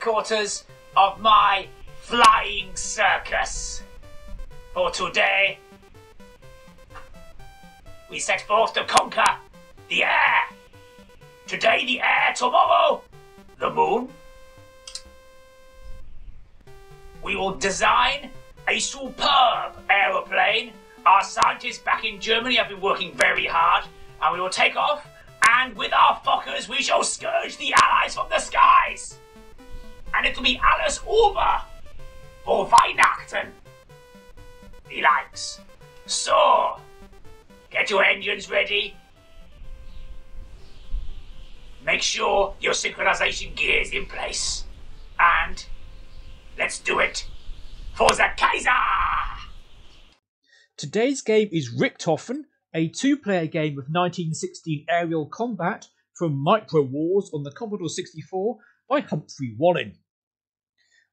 headquarters of my flying circus. For today, we set forth to conquer the air. Today, the air, tomorrow, the moon. We will design a superb aeroplane. Our scientists back in Germany have been working very hard, and we will take off. And with our Fokkers, we shall scourge the Allies from the skies. And it'll be alles Uber for Weihnachten. He likes. So, get your engines ready. Make sure your synchronization gear is in place. And let's do it for the Kaiser! Today's game is Richthofen, a two player game of 1916 aerial combat from Micro Wars on the Commodore 64 by Humphrey Walwyn.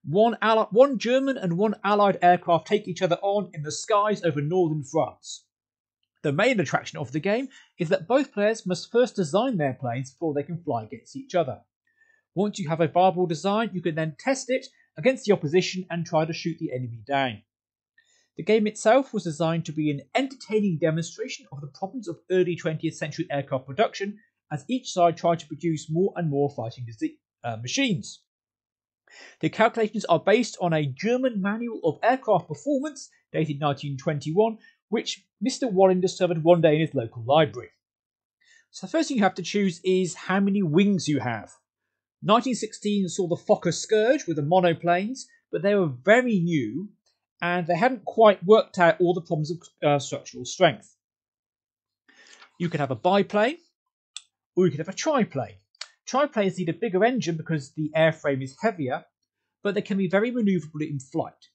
One, one German and one Allied aircraft take each other on in the skies over northern France. The main attraction of the game is that both players must first design their planes before they can fly against each other. Once you have a viable design, you can then test it against the opposition and try to shoot the enemy down. The game itself was designed to be an entertaining demonstration of the problems of early 20th century aircraft production as each side tried to produce more and more fighting uh, machines. The calculations are based on a German manual of aircraft performance dated 1921, which Mr. Warren discovered one day in his local library. So the first thing you have to choose is how many wings you have. 1916 saw the Fokker Scourge with the monoplanes, but they were very new and they hadn't quite worked out all the problems of uh, structural strength. You could have a biplane, or you could have a triplane. Triplanes need a bigger engine because the airframe is heavier, but they can be very manoeuvrable in flight.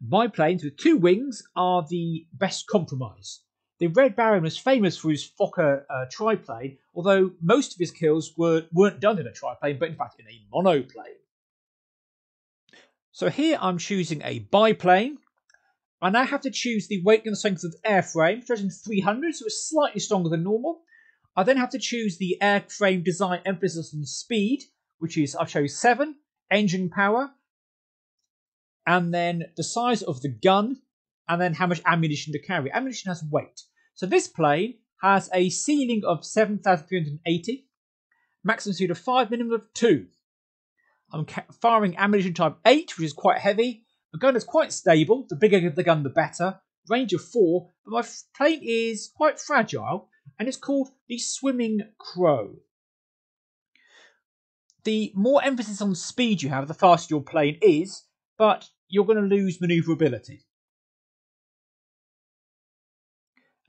Biplanes with two wings are the best compromise. The Red Baron was famous for his Fokker uh, triplane, although most of his kills were, weren't done in a triplane, but in fact in a monoplane. So here I'm choosing a biplane. I now have to choose the weight and strength of the airframe, choosing 300, so it's slightly stronger than normal. I then have to choose the airframe design emphasis on speed, which is I chose 7, engine power, and then the size of the gun, and then how much ammunition to carry. Ammunition has weight. So this plane has a ceiling of 7,380, maximum speed of 5, minimum of 2. I'm firing ammunition type 8, which is quite heavy. The gun is quite stable. The bigger the gun, the better. Range of 4, but my plane is quite fragile, and it's called the Swimming Crow. The more emphasis on speed you have, the faster your plane is, but you're going to lose maneuverability.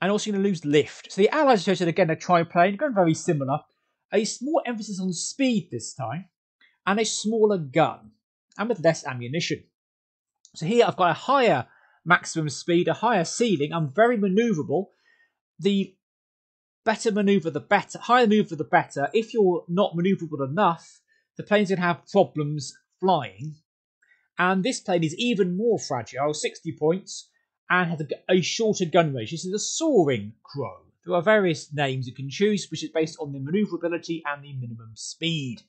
And also you're going to lose lift. So the Allies are chosen again a triplane, going very similar. A small emphasis on speed this time and a smaller gun and with less ammunition. So here I've got a higher maximum speed, a higher ceiling. I'm very maneuverable. The better maneuver, the better. Higher maneuver, the better. If you're not maneuverable enough, the plane's going to have problems flying. And this plane is even more fragile, 60 points, and has a, a shorter gun range. This is a soaring crow. There are various names you can choose, which is based on the maneuverability and the minimum speed.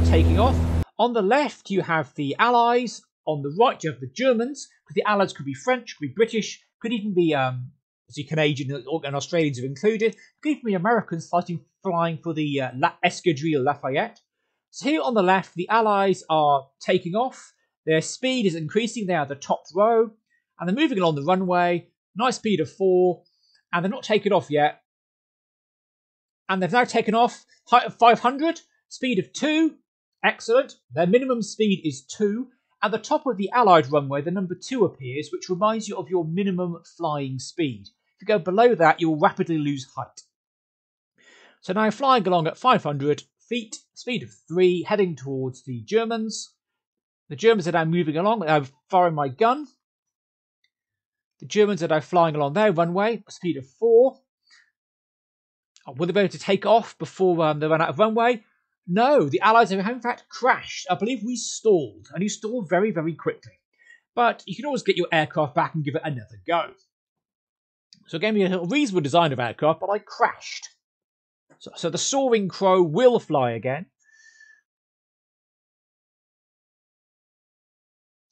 Try taking off. On the left, you have the Allies. on the right, you have the Germans, because the Allies could be French, could be British, could even be um, the Canadian and Australians are included, could even be Americans fighting, flying for the uh, La- Escadrille Lafayette. So here on the left, the Allies are taking off. Their speed is increasing. They are the top row, and they're moving along the runway. Nice speed of four, and they're not taken off yet. And they've now taken off height of 500, speed of two. Excellent. Their minimum speed is two. At the top of the Allied runway, the number two appears, which reminds you of your minimum flying speed. If you go below that, you'll rapidly lose height. So now flying along at 500 feet, speed of three, heading towards the Germans. The Germans are now moving along. I'm firing my gun. The Germans are now flying along their runway, speed of four. Oh, will they be able to take off before um, they run out of runway? No, the Allies have in fact crashed. I believe we stalled, and you stalled very, very quickly. But you can always get your aircraft back and give it another go. So it gave me a reasonable design of aircraft, but I crashed. So, so the Soaring Crow will fly again.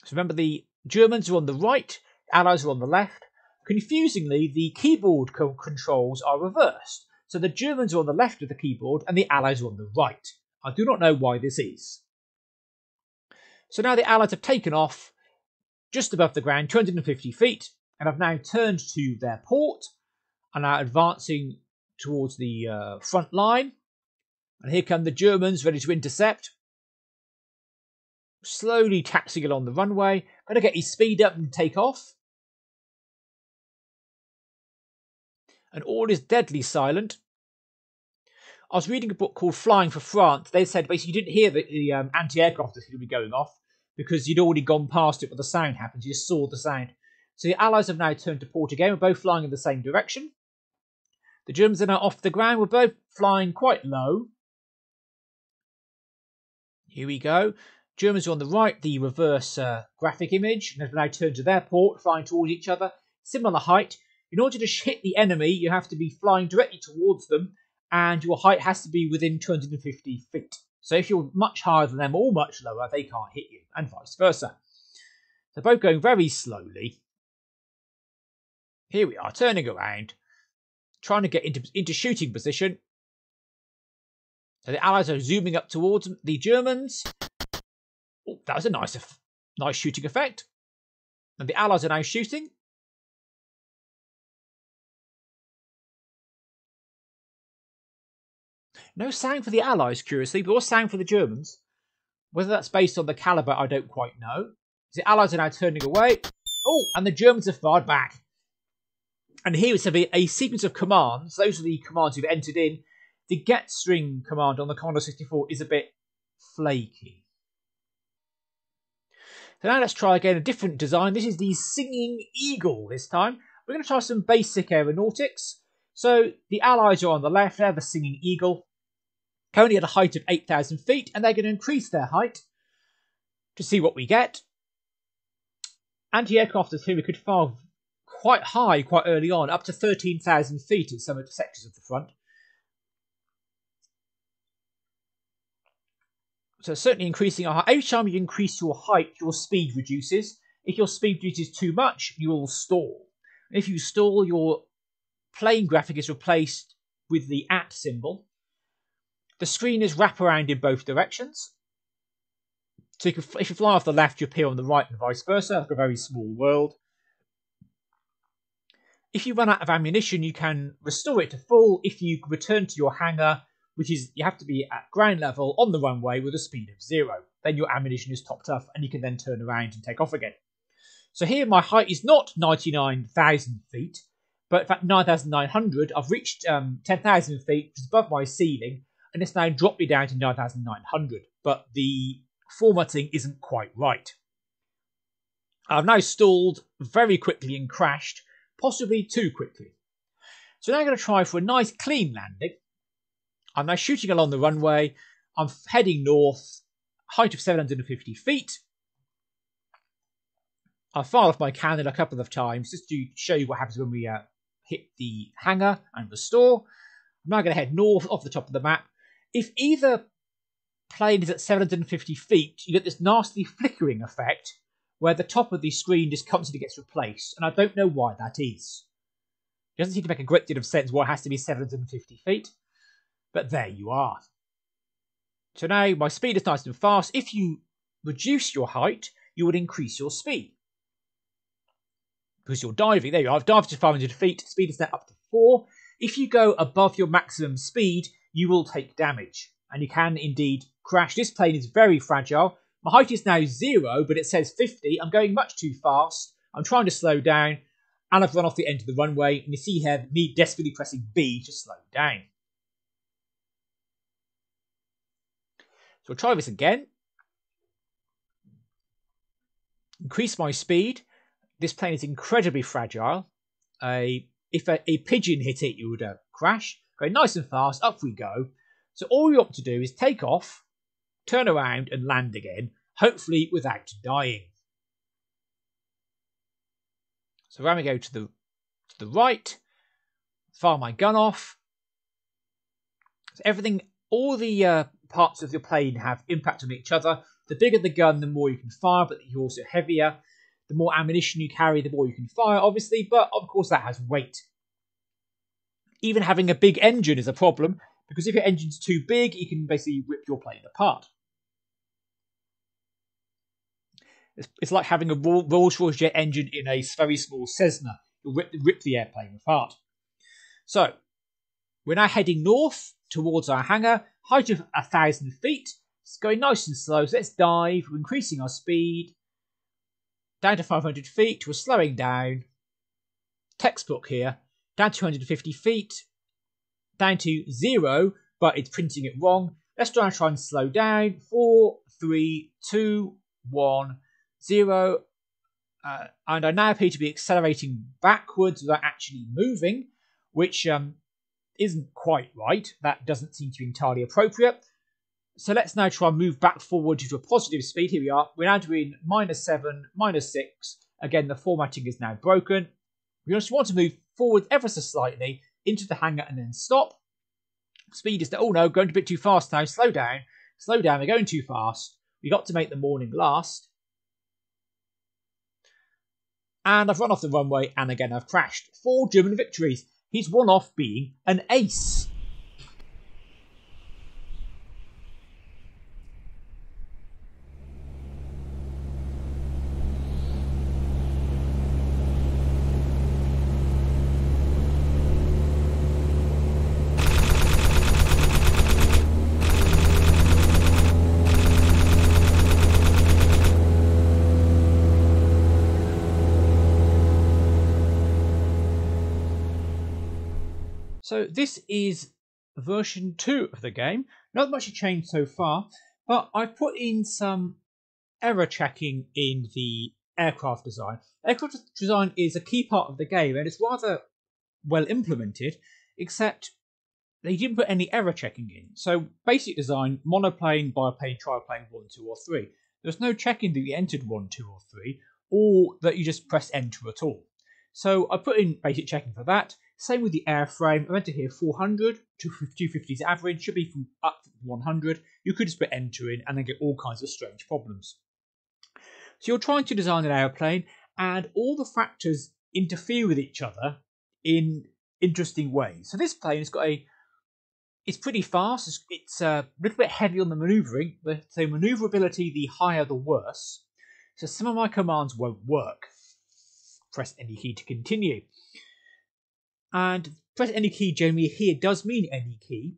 So remember, the Germans are on the right, Allies are on the left. Confusingly, the keyboard co- controls are reversed. So the Germans are on the left of the keyboard and the Allies are on the right. I do not know why this is. So now the Allies have taken off just above the ground, 250 feet, and have now turned to their port and are advancing towards the uh, front line. And here come the Germans ready to intercept. Slowly taxiing along the runway. Going to get his speed up and take off. And all is deadly silent. I was reading a book called Flying for France. They said basically you didn't hear the, the um, anti-aircraft going to be going off because you'd already gone past it when the sound happened. You just saw the sound. So the Allies have now turned to port again. We're both flying in the same direction. The Germans are now off the ground. We're both flying quite low. Here we go. Germans are on the right, the reverse uh, graphic image, and have now turned to their port, flying towards each other. Similar height. In order to hit the enemy, you have to be flying directly towards them, and your height has to be within 250 feet. So if you're much higher than them or much lower, they can't hit you, and vice versa. They're both going very slowly. Here we are, turning around trying to get into, into shooting position. So the Allies are zooming up towards the Germans. Oh, that was a nice, nice shooting effect. And the Allies are now shooting. No sound for the Allies, curiously, but what sound for the Germans? Whether that's based on the caliber, I don't quite know. The Allies are now turning away. Oh, and the Germans have fired back. And here is a, a sequence of commands. Those are the commands you've entered in. The get string command on the Commodore 64 is a bit flaky. So now let's try again a different design. This is the Singing Eagle this time. We're going to try some basic aeronautics. So the Allies are on the left, they're the Singing Eagle. Currently at a height of 8,000 feet, and they're going to increase their height to see what we get. Anti-aircraft artillery could fire quite high quite early on, up to 13,000 feet in some of the sectors of the front. So certainly increasing our height. Every time you increase your height, your speed reduces. If your speed reduces too much, you will stall. If you stall, your plane graphic is replaced with the at symbol. The screen is wrap around in both directions. So you can, if you fly off the left, you appear on the right and vice versa, like a very small world. If you run out of ammunition, you can restore it to full if you return to your hangar, which is you have to be at ground level on the runway with a speed of zero. Then your ammunition is topped up and you can then turn around and take off again. So here my height is not 99,000 feet, but in fact 9,900. I've reached um, 10,000 feet, which is above my ceiling, and it's now dropped me down to 9,900. But the formatting isn't quite right. I've now stalled very quickly and crashed possibly too quickly. So now I'm going to try for a nice clean landing. I'm now shooting along the runway. I'm heading north, height of 750 feet. I've fired off my cannon a couple of times just to show you what happens when we uh, hit the hangar and restore. I'm now going to head north off the top of the map. If either plane is at 750 feet, you get this nasty flickering effect where the top of the screen just constantly gets replaced, and I don't know why that is. It doesn't seem to make a great deal of sense why it has to be 750 feet, but there you are. So now my speed is nice and fast. If you reduce your height, you would increase your speed. Because you're diving, there you are, I've dived to 500 feet, speed is now up to 4. If you go above your maximum speed, you will take damage, and you can indeed crash. This plane is very fragile. My height is now 0, but it says 50. I'm going much too fast. I'm trying to slow down, and I've run off the end of the runway, and you see here me desperately pressing B to slow down. So I'll try this again. Increase my speed. This plane is incredibly fragile. A if a, a pigeon hit it, you would uh, crash. Going nice and fast, up we go. So all you have to do is take off, turn around and land again, hopefully without dying. So then we go to the to the right, fire my gun off. So everything, all the uh, parts of your plane have impact on each other. The bigger the gun, the more you can fire, but you're also heavier. The more ammunition you carry, the more you can fire, obviously, but of course that has weight. Even having a big engine is a problem, because if your engine's too big, you can basically rip your plane apart. It's, like having a Rolls Royce jet engine in a very small Cessna. You'll rip, rip the airplane apart. So, we're now heading north towards our hangar height of a thousand feet. It's going nice and slow, so let's dive. We're increasing our speed down to 500 feet. We're slowing down. Textbook here. Down 250 feet. Down to zero, but it's printing it wrong. Let's try and try and slow down. Four, three, two, one, zero. Uh, and I now appear to be accelerating backwards without actually moving, which um, isn't quite right. That doesn't seem to be entirely appropriate. So let's now try and move back forward to a positive speed. Here we are. We're now doing minus 7, minus 6. Again, the formatting is now broken. We just want to move forward ever so slightly into the hangar and then stop. Speed is, oh no, going a bit too fast now. Slow down. Slow down. We're going too fast. We got to make the morning last. And I've run off the runway and again I've crashed. Four German victories. He's one off being an ace. So this is version 2 of the game. Not much has changed so far, but I've put in some error checking in the aircraft design. Aircraft design is a key part of the game and it's rather well implemented, except they didn't put any error checking in. So basic design, monoplane, biplane, triplane, 1, 2 or 3. There's no checking that you entered 1, 2 or 3, or that you just press enter at all. So I put in basic checking for that. Same with the airframe. I went to here 400 to 250's average, should be from up to 100. You could just put enter in and then get all kinds of strange problems. So you're trying to design an airplane and all the factors interfere with each other in interesting ways. So this plane has got a it's pretty fast. It's, it's uh, a little bit heavy on the manoeuvring, but so manoeuvrability, the higher the worse. So some of my commands won't work. Press any key to continue. And press any key generally here does mean any key.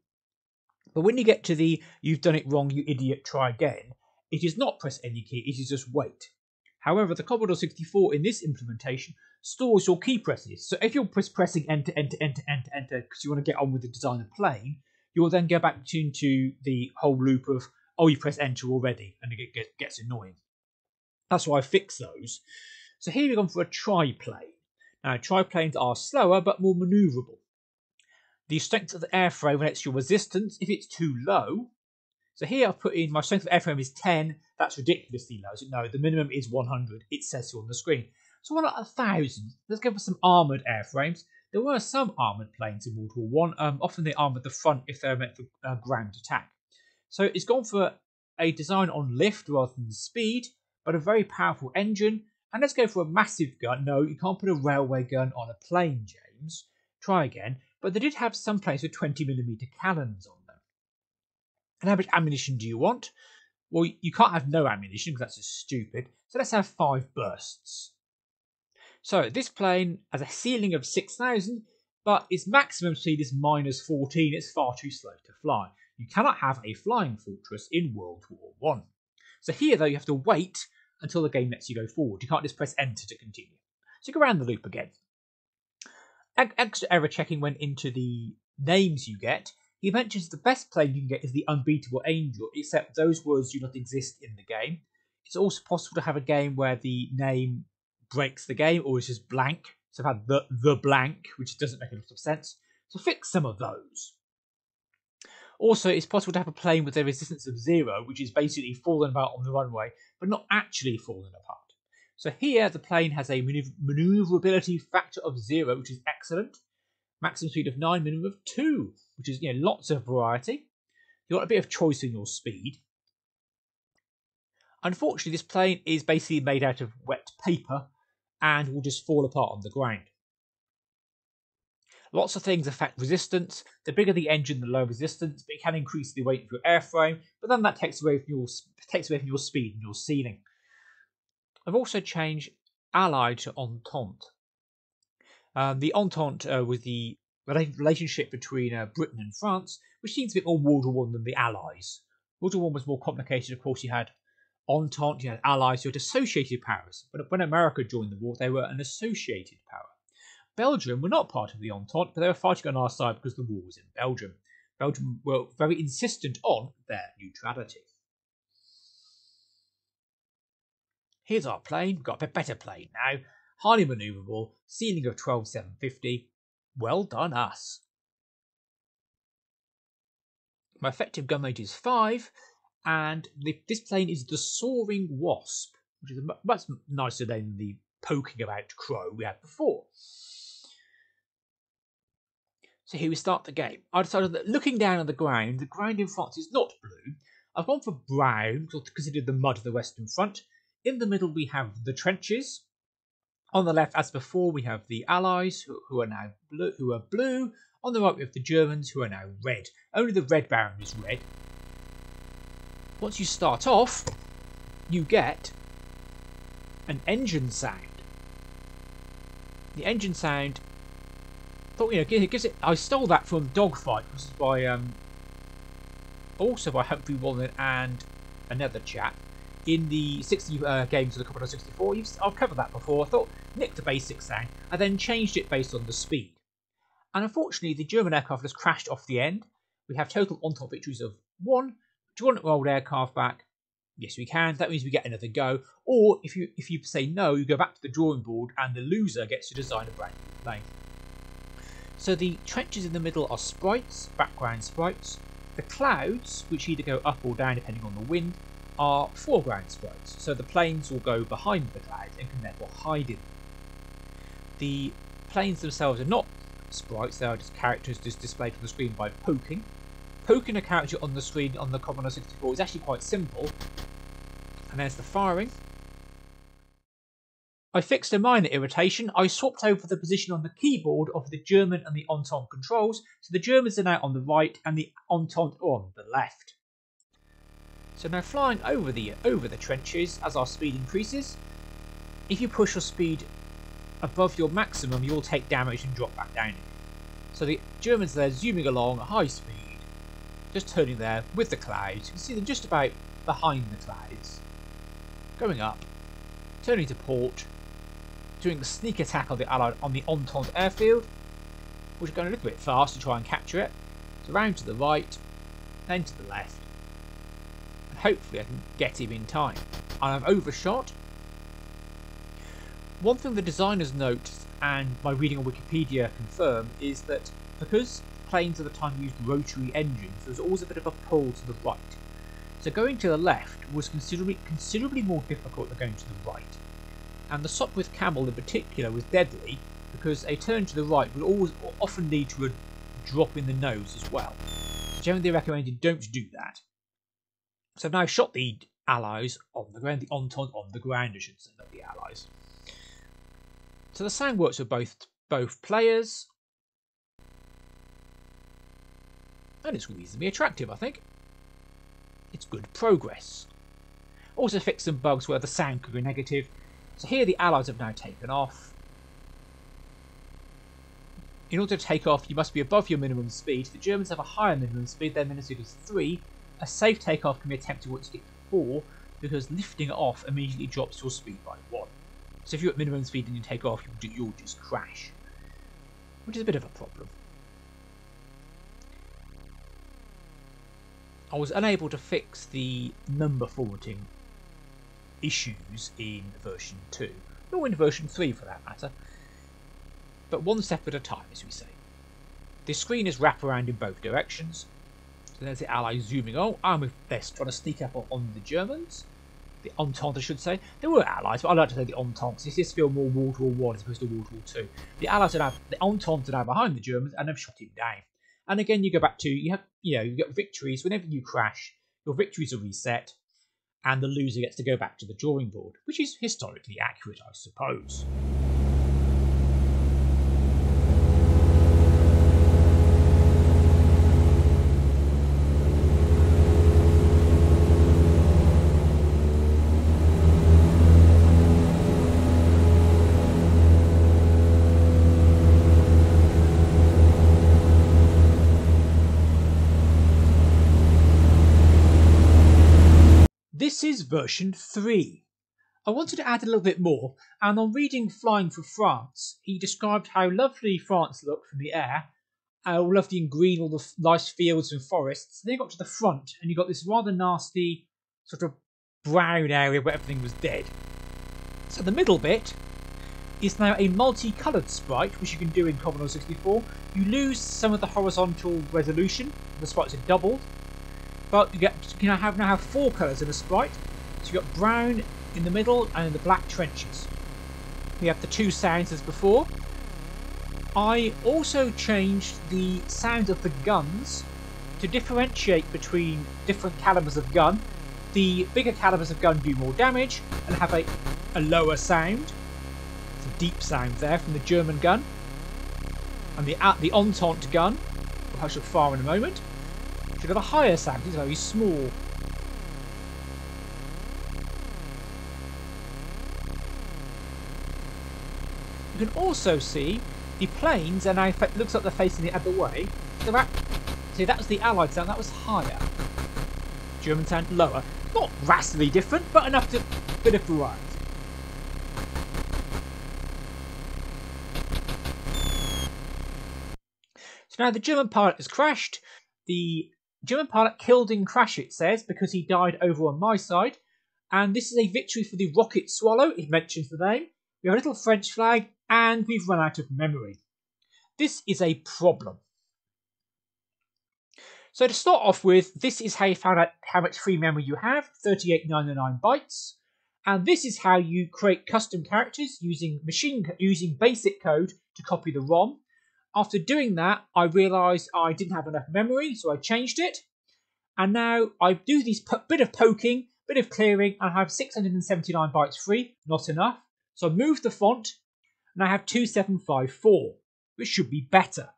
But when you get to the you've done it wrong, you idiot, try again, it is not press any key, it is just wait. However, the Commodore 64 in this implementation stores your key presses. So if you're pressing enter, enter, enter, enter, enter because you want to get on with the design of plane, you'll then go back into the whole loop of, oh, you press enter already, and it gets annoying. That's why I fix those. So here we've gone for a triplane. Now, triplanes are slower but more manoeuvrable. The strength of the airframe to your resistance if it's too low. So here I've put in my strength of airframe is 10. That's ridiculously low. So no, the minimum is 100. It says so on the screen. So what about a thousand? Let's go for some armoured airframes. There were some armoured planes in World War One. Um, often they armoured the front if they were meant for uh, ground attack. So it's gone for a design on lift rather than speed, but a very powerful engine. And let's go for a massive gun. No, you can't put a railway gun on a plane, James. Try again. But they did have some planes with 20mm cannons on them. And how much ammunition do you want? Well, you can't have no ammunition because that's just stupid. So let's have five bursts. So this plane has a ceiling of 6,000, but its maximum speed is minus 14. It's far too slow to fly. You cannot have a flying fortress in World War One. So here, though, you have to wait until the game lets you go forward. You can't just press enter to continue. So you go around the loop again. Extra error checking went into the names you get. He mentions the best plane you can get is the Unbeatable Angel, except those words do not exist in the game. It's also possible to have a game where the name breaks the game or is just blank. So I've had the the blank, which doesn't make a lot of sense. So fix some of those. Also, it's possible to have a plane with a resistance of zero, which is basically falling about on the runway, but not actually falling apart. So here, the plane has a maneuverability factor of zero, which is excellent. Maximum speed of nine, minimum of two, which is you know lots of variety. You've got a bit of choice in your speed. Unfortunately, this plane is basically made out of wet paper and will just fall apart on the ground. Lots of things affect resistance. The bigger the engine, the lower resistance, but it can increase the weight of your airframe, but then that takes away from your takes away from your speed and your ceiling. I've also changed Allied to Entente. Um, the Entente uh, was the relationship between uh, Britain and France, which seems a bit more World War One than the Allies. World War One was more complicated. Of course, you had Entente, you had allies, you had associated powers. But when America joined the war, they were an associated power. Belgium were not part of the Entente, but they were fighting on our side because the war was in Belgium. Belgium were very insistent on their neutrality. Here's our plane. Got a better plane now. Highly manoeuvrable, ceiling of 12,750. Well done, us. My effective gun range is 5, and the, this plane is the Soaring Wasp, which is a much nicer than the poking about crow we had before. So here we start the game. I decided that looking down on the ground, the ground in France is not blue. I've gone for brown, considered the mud of the Western Front. In the middle we have the trenches. On the left, as before, we have the Allies, who, who are now blue, who are blue. On the right, we have the Germans, who are now red. Only the Red Baron is red, once you start off, you get an engine sound. The engine sound, thought you know, it gives it. I stole that from Dogfight, which is by um, also by Humphrey Walwyn and another chap in the 60 uh, games of the Commodore 64. You've, I've covered that before. I thought nicked the basic sound. I then changed it based on the speed. And unfortunately, the German aircraft has crashed off the end. We have total on-top victories of one, do you want an old aircraft back? Yes, we can. That means we get another go. Or if you if you say no, you go back to the drawing board and the loser gets to design a brand new plane. So the trenches in the middle are sprites, background sprites. The clouds, which either go up or down depending on the wind, are foreground sprites. So the planes will go behind the clouds and can therefore hide in them. The planes themselves are not sprites, they are just characters just displayed on the screen by poking poking a character on the screen on the Commodore 64 is actually quite simple. And there's the firing. I fixed a minor irritation. I swapped over the position on the keyboard of the German and the Entente controls, so the Germans are now on the right and the Entente on the left. So now flying over the over the trenches as our speed increases. If you push your speed above your maximum, you'll take damage and drop back down. So the Germans are there zooming along at high speed just turning there with the clouds. You can see them just about behind the clouds. Going up, turning to port, doing a sneak attack on the Allied on the Entente airfield, which are going a little bit fast to try and capture it. So round to the right, then to the left. And hopefully I can get him in time. And I've overshot. One thing the designers note, and my reading on Wikipedia confirm, is that because planes at the time used rotary engines, there was always a bit of a pull to the right. So going to the left was considerably, considerably more difficult than going to the right. And the Sopwith Camel in particular was deadly because a turn to the right would always often lead to a drop in the nose as well. So generally recommended don't do that. So I've now shot the Allies on the ground, the Entente on the ground, I should say, not the Allies. So the sound works for both both players, and it's reasonably attractive, I think. It's good progress. Also fix some bugs where the sound could be negative. So here the Allies have now taken off. In order to take off, you must be above your minimum speed. The Germans have a higher minimum speed, their minimum speed is 3. A safe takeoff can be attempted once you get to 4, because lifting off immediately drops your speed by 1. So if you're at minimum speed and you take off, you'll, you'll just crash. Which is a bit of a problem. I was unable to fix the number formatting issues in version 2, nor in version 3 for that matter, but one step at a time, as we say. The screen is wraparound in both directions, so there's the Allies zooming on, and with this trying to sneak up on the Germans. The Entente, I should say. They were allies, but I like to say the Entente, this feels more World War One as opposed to World War Two. The Allies are now, the Entente are now behind the Germans, and have shot him down. And again, you go back to you have you know you get victories whenever you crash. Your victories are reset, and the loser gets to go back to the drawing board, which is historically accurate, I suppose. This is version 3. I wanted to add a little bit more, and on reading Flying for France, he described how lovely France looked from the air, how lovely and green all the nice fields and forests. Then you got to the front, and you got this rather nasty sort of brown area where everything was dead. So the middle bit is now a multicoloured sprite, which you can do in Commodore 64. You lose some of the horizontal resolution, the sprites are doubled, but you get you now have now have four colours in a sprite. So you've got brown in the middle and in the black trenches. We have the two sounds as before. I also changed the sound of the guns to differentiate between different calibers of gun. The bigger calibers of gun do more damage and have a, a lower sound. It's a deep sound there from the German gun. And the, uh, the Entente gun, which I shall fire in a moment, should have a higher sound. It's very small. You can also see the planes, and now looks like they're facing the other way. See, that was the Allied sound. That was higher. German sound lower. Not vastly different, but enough to bit of variety. So now the German pilot has crashed. The German pilot killed in crash, it says, because he died over on my side. And this is a victory for the Rocket Swallow, it mentions the name. We have a little French flag, and we've run out of memory. This is a problem. So to start off with, this is how you found out how much free memory you have, 3899 bytes. And this is how you create custom characters using machine using basic code to copy the ROM. After doing that, I realised I didn't have enough memory, so I changed it. And now I do this bit of poking, bit of clearing, and I have 679 bytes free, not enough. So I move the font, and I have 2754, which should be better.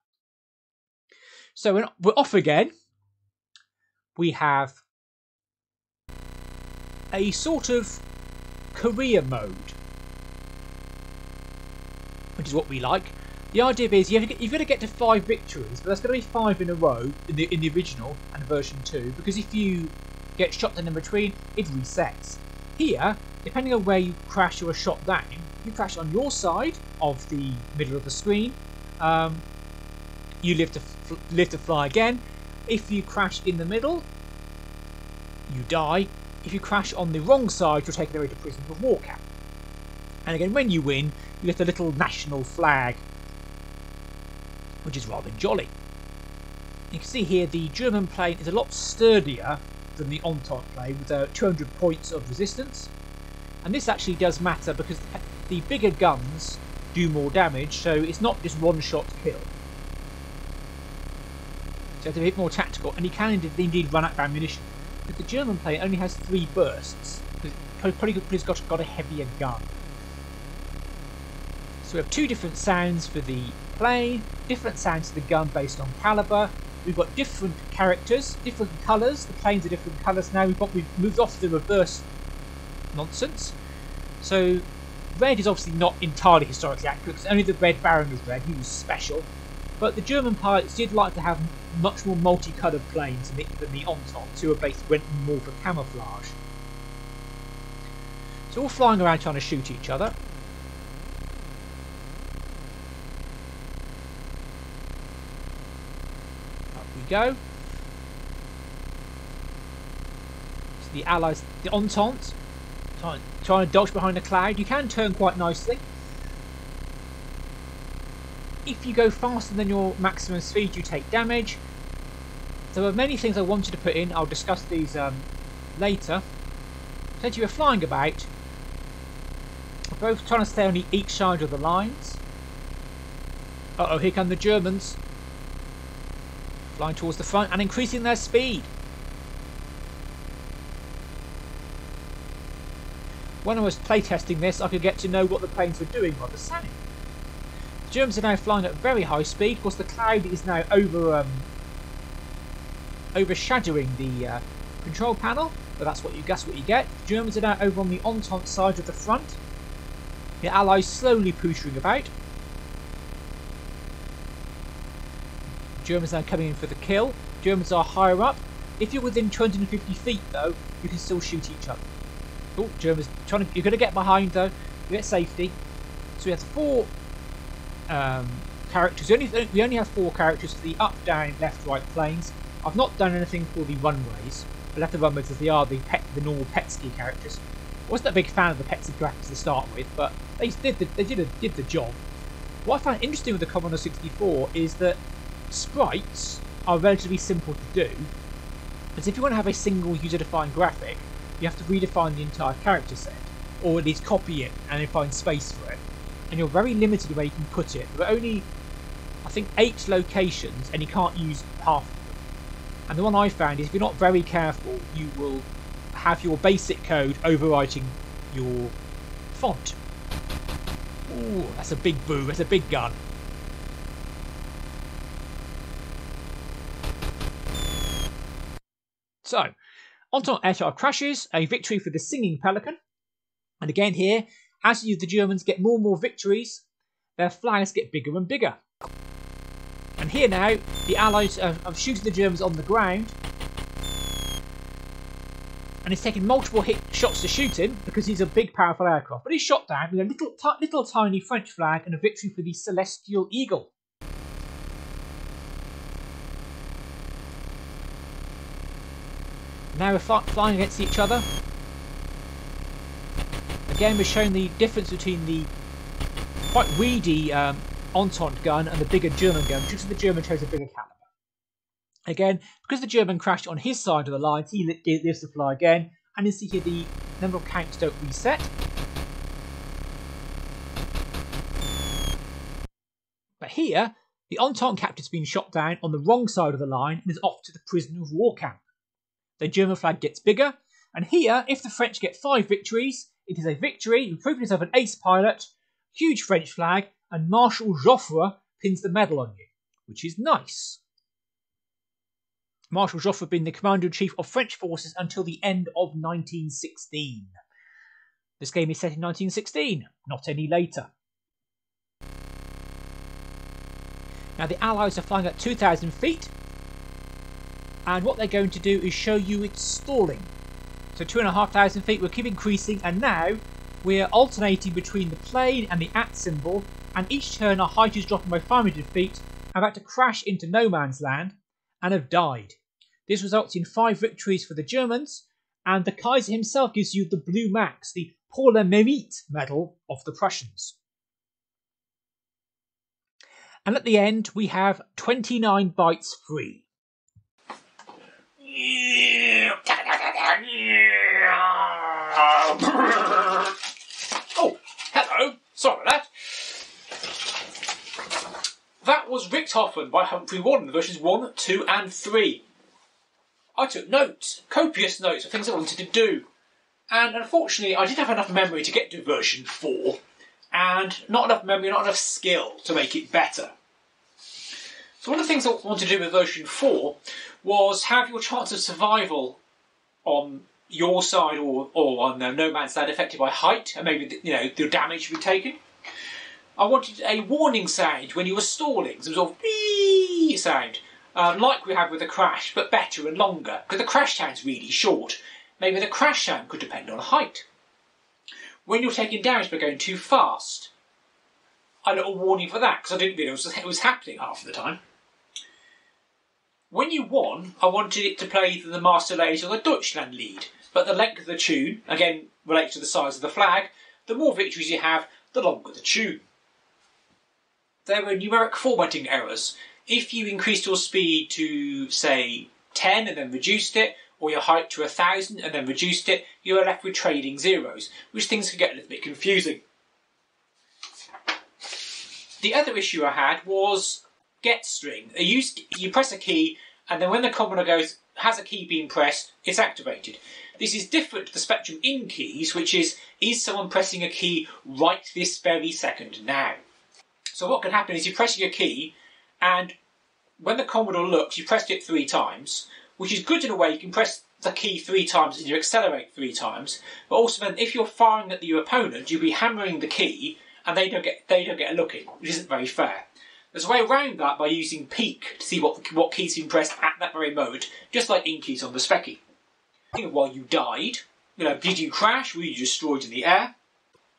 So we're off again. We have a sort of career mode, which is what we like. The idea is you have to get, you've got to get to five victories, but that's going to be five in a row in the in the original and version two. Because if you get shot down in between, it resets. Here, depending on where you crash or are shot down, you crash on your side of the middle of the screen. Um, you live to live to fly again. If you crash in the middle, you die. If you crash on the wrong side, you're taken away to prison for war camp. And again, when you win, you get a little national flag which is rather jolly. You can see here the German plane is a lot sturdier than the Entente plane with uh, 200 points of resistance. And this actually does matter because the bigger guns do more damage, so it's not just one shot kill. So it's a bit more tactical, and you can indeed run out of ammunition. But the German plane only has three bursts. Probably because it's got, got a heavier gun. So we have two different sounds for the plane, different sounds to the gun based on caliber. We've got different characters, different colours. The planes are different colours now. We've got we've moved off the reverse nonsense. So red is obviously not entirely historically accurate because only the Red Baron was red. He was special. But the German pilots did like to have much more multicoloured planes than the, than Entente, who were based went more for camouflage. So all flying around trying to shoot each other. Go. So the Allies, the Entente, trying, trying to dodge behind a cloud. You can turn quite nicely. If you go faster than your maximum speed, you take damage. There are many things I wanted to put in. I'll discuss these um, later. Since you were flying about, both trying to stay on each side of the lines. Uh oh, here come the Germans. Flying towards the front and increasing their speed. When I was playtesting this, I could get to know what the planes were doing by the. The Germans are now flying at very high speed. Of course, the cloud is now over um, overshadowing the uh, control panel, but that's what you guess what you get. The Germans are now over on the Entente side of the front. The Allies slowly pushing about. Germans now coming in for the kill. Germans are higher up. If you're within 250 feet, though, you can still shoot each other. Oh, Germans trying to. You're going to get behind though. You get safety. So we have four um, characters. We only, we only have four characters for the up, down, left, right planes. I've not done anything for the runways. I left the runways as they are the pet, the normal PETSCII characters. I wasn't a big fan of the PETSCII graphics to start with, but they did the, they did a, did the job. What I find interesting with the Commodore 64 is that sprites are relatively simple to do, but if you want to have a single user-defined graphic, you have to redefine the entire character set, or at least copy it and then find space for it. And you're very limited where you can put it. There are only, I think, eight locations, and you can't use half of them. And the one I found is if you're not very careful, you will have your basic code overwriting your font. Ooh, that's a big boo, that's a big gun. So, Entente aircraft crashes, a victory for the Singing Pelican. And again here, as the Germans get more and more victories, their flags get bigger and bigger. And here now, the Allies are, are shooting the Germans on the ground. And he's taking multiple hit shots to shoot him because he's a big, powerful aircraft. But he's shot down with a little, little tiny French flag and a victory for the Celestial Eagle. Now we're flying against each other. Again, we're showing the difference between the quite weedy um, Entente gun and the bigger German gun, just as the German chose a bigger caliber. Again, because the German crashed on his side of the lines, he lives to fly again, and you see here the number of counts don't reset. But here, the Entente captain's been shot down on the wrong side of the line and is off to the prisoner of war camp. The German flag gets bigger, and here, if the French get five victories, it is a victory, proven yourself an ace pilot, huge French flag, and Marshal Joffre pins the medal on you, which is nice. Marshal Joffre being the commander in chief of French forces until the end of 1916. This game is set in 1916, not any later. Now, the Allies are flying at 2,000 feet, and what they're going to do is show you it's stalling. So two and a half thousand feet, we'll keep increasing, and now we're alternating between the plane and the at symbol, and each turn our height is dropping by 500 feet, about to crash into no man's land, and have died. This results in five victories for the Germans, and the Kaiser himself gives you the Blue Max, the Pour le Mérite medal of the Prussians. And at the end, we have 29 bytes free. Oh, hello. Sorry about that. That was Richthofen by Humphrey Wharton, versions 1, 2, and 3. I took notes, copious notes of things I wanted to do. And unfortunately, I didn't have enough memory to get to version 4, and not enough memory, not enough skill to make it better. So, one of the things I wanted to do with version 4 was have your chance of survival on your side or, or on the No Man's Land affected by height and maybe you know the damage you've taken. I wanted a warning sound when you were stalling, some sort of beep sound, uh, like we have with the crash, but better and longer, because the crash sound's really short. Maybe the crash sound could depend on height. When you're taking damage by going too fast, a little warning for that, because I didn't realise it was happening half the time. When you won, I wanted it to play the Marseillaise or the Deutschland Lied, but the length of the tune, again, relates to the size of the flag. The more victories you have, the longer the tune. There were numeric formatting errors. If you increased your speed to, say, 10 and then reduced it, or your height to 1000 and then reduced it, you are left with trading zeros, which things could get a little bit confusing. The other issue I had was get string. You, you press a key, and then when the Commodore goes, has a key been pressed, it's activated. This is different to the Spectrum in keys, which is, is someone pressing a key right this very second now? So what can happen is you're pressing a key, and when the Commodore looks, you pressed it three times, which is good in a way. You can press the key three times and you accelerate three times. But also, then, if you're firing at your opponent, you'll be hammering the key, and they don't get they don't get a look in, which isn't very fair. There's a way around that by using peek to see what what keys been pressed at that very moment, just like in keys on the Speccy. While you died, you know, did you crash? Were you destroyed in the air?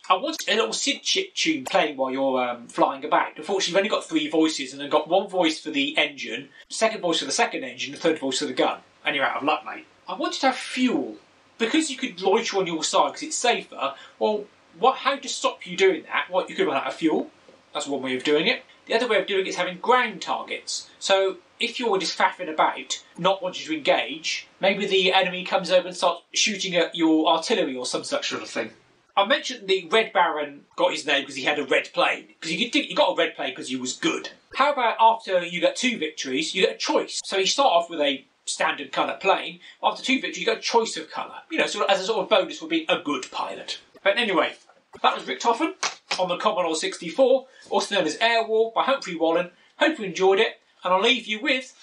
I wanted a little SID chip tune playing while you're um, flying about. Unfortunately, you've only got three voices, and then got one voice for the engine, second voice for the second engine, the third voice for the gun, and you're out of luck, mate. I wanted to have fuel because you could loiter on your side because it's safer. Well, what? How to stop you doing that? What you could run out of fuel. That's one way of doing it. The other way of doing it is having ground targets. So if you're just faffing about, not wanting to engage, maybe the enemy comes over and starts shooting at your artillery or some such sort of thing. I mentioned the Red Baron got his name because he had a red plane. Because you, you got a red plane because he was good. How about after you get two victories, you get a choice? So you start off with a standard colour plane. After two victories, you get a choice of colour. You know, sort of as a sort of bonus for being a good pilot. But anyway, that was Richthofen on the Commodore 64, also known as Air War by Humphrey Walwyn. Hope you enjoyed it, and I'll leave you with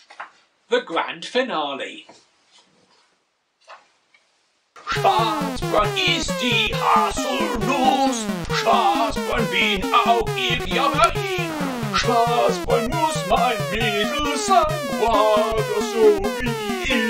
the grand finale. Ist die Haselnuss, bin auch ich, ja. Schwarzbrand muss mein Mädel sein, war das so wie ich.